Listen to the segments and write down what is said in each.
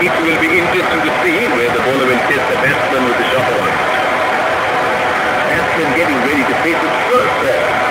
it will be interesting to see where the bowler will test the batsman with the shot one. Batsman getting ready to face his first there.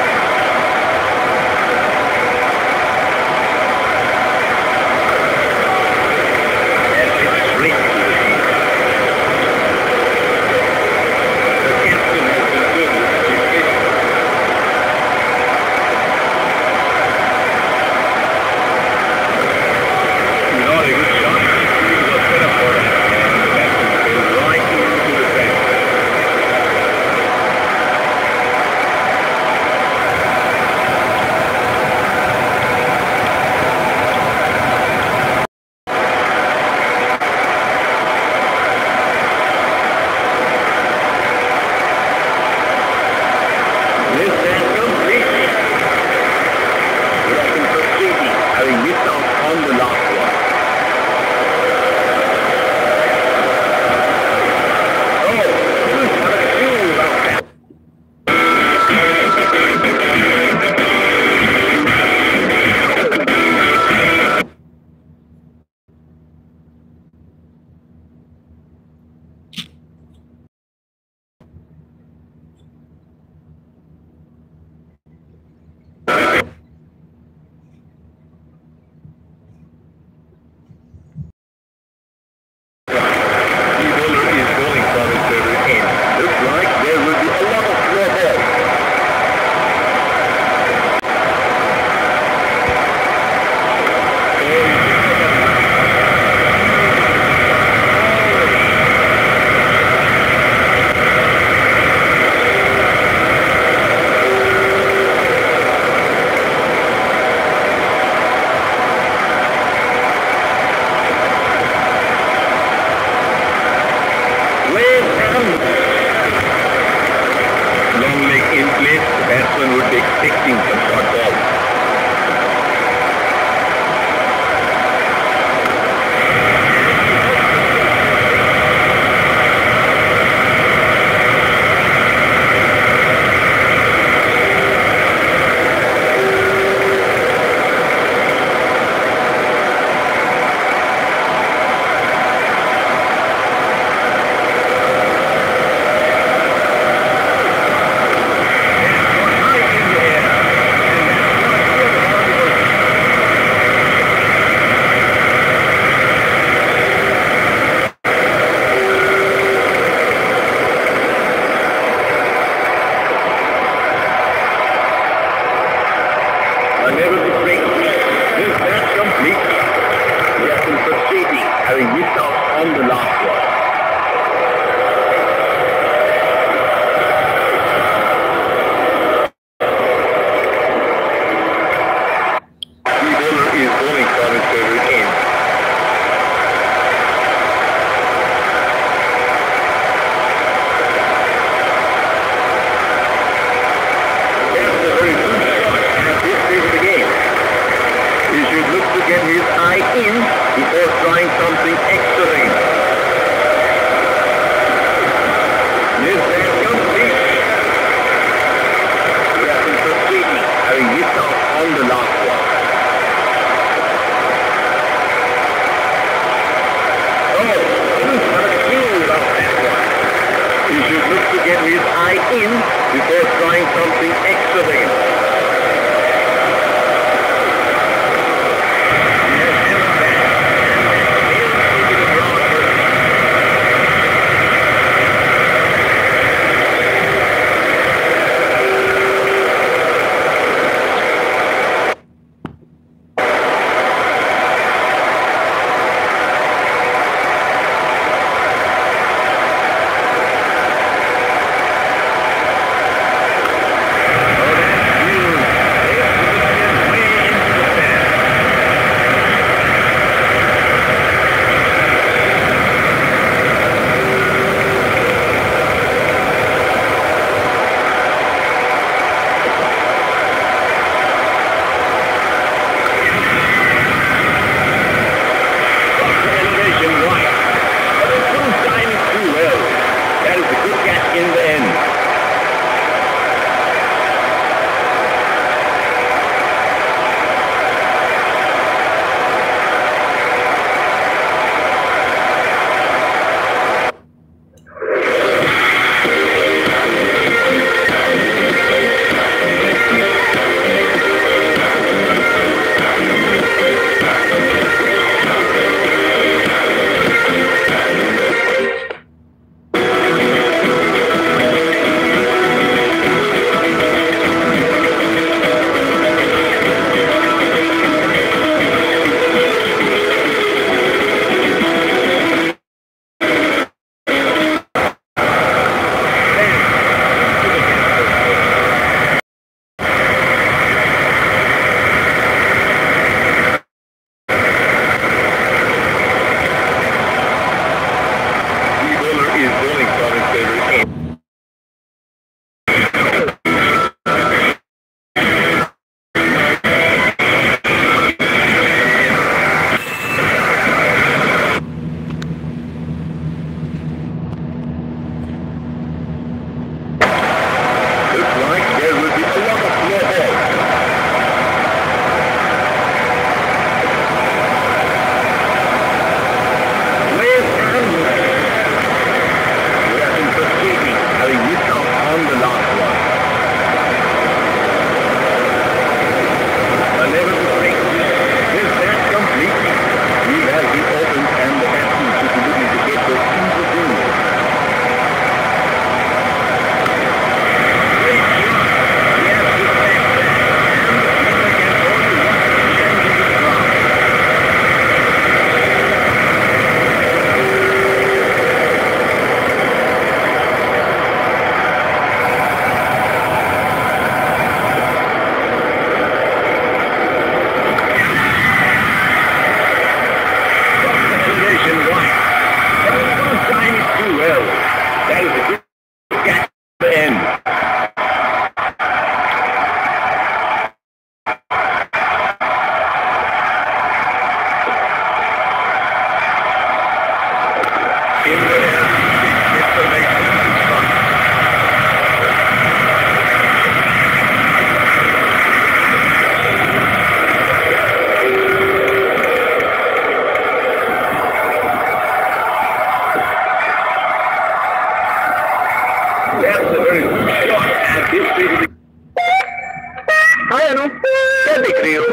ai não é te criou